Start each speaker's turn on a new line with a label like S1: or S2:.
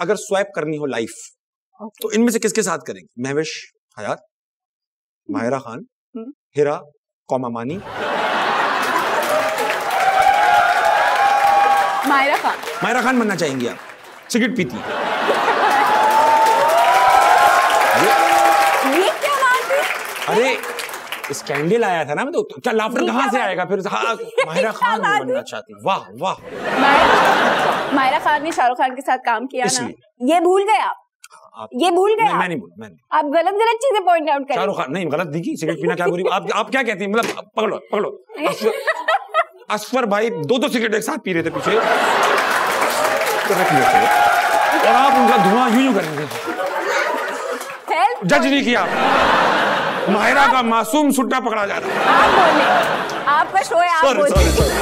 S1: अगर स्वैप करनी हो लाइफ तो इनमें से किसके साथ करेंगे? महवेश हयात माहिरा खान
S2: हम्म।
S1: हिरा कौमा मानी
S2: मायरा खान।
S1: माहिरा खान बनना चाहेंगी आप। सिगरेट पीती
S2: ये क्या बात है?
S1: अरे स्कैंडल आया था ना मैं तो क्या लाफ्टर
S2: ये
S1: कहाँ से आएगा फिर? हाँ माहिरा खान बनना चाहती वाह वाह।
S2: खान ने शाहरुख खान के साथ काम किया ना। ये भूल गए आप।
S1: आप
S2: ये भूल गए
S1: मैं नहीं बोला मैं नहीं
S2: आप गलत गलत चीज़ें पॉइंट आउट करें।
S1: शाहरुख खान नहीं गलत देखी सिगरेट पीना क्या बुरी आप आप क्या कहती हैं? मतलब पकड़ो पकड़ो। असफर- भाई दो दो सिगरेट एक साथ पी रहे थे पीछे। तो और आप उनका धुआँ यूँ यूँ करेंगे जज नहीं किया। माहिरा का मासूम सुट्टा पकड़ा जा रहा है।
S2: आप बोले। आपका शो है आप बोलिए